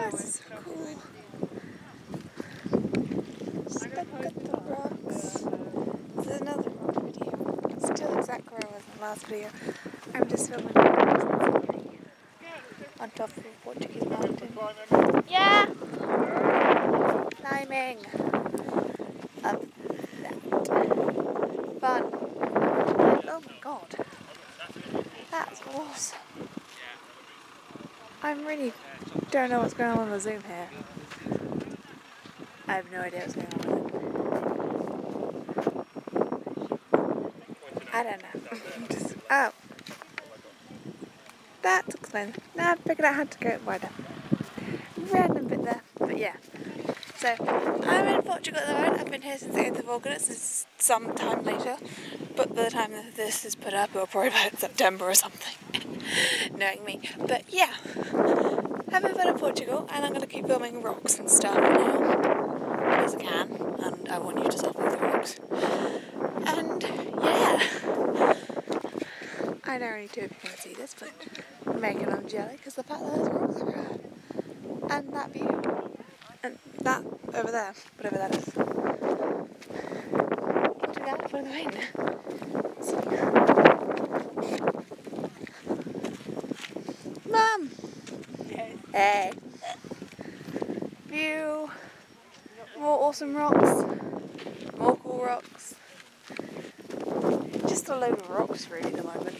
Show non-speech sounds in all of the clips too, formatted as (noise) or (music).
That's so cool. Look at the rocks. There's another rock video. Still exactly where I was in the last video. I'm just filming on top of a Portuguese mountain. Yeah! Climbing up that. Fun. Oh my god. That's awesome. I really don't know what's going on with the zoom here. I have no idea what's going on with it. I don't know. (laughs) Just, oh. That's explains. Now I've figured out how to go wider. Random bit there, but yeah. So, I'm in Portugal at the moment. I've been here since the 8th of August. It's some time later. But by the time this is put up, it'll probably about (laughs) September or something. Knowing me. But yeah. Having fun in Portugal, and I'm going to keep filming rocks and stuff now. As I can. And I want you to suffer with the rocks. And yeah. I really do if you can see this, but making them jelly because the fact that there's rocks everywhere. And that view. And that over there, whatever that is. Look at that for the rain. Hey. View. More awesome rocks. More cool rocks. Just a load of rocks really at the moment.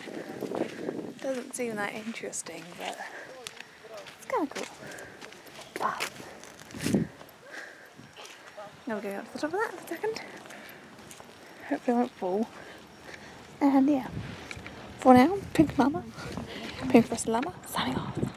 Doesn't seem that interesting, but it's kind of cool. But now we're going up to the top of that in a second. Hopefully I won't fall. And yeah. For now, Pink Mama, Pinkfrosted Llama, signing off.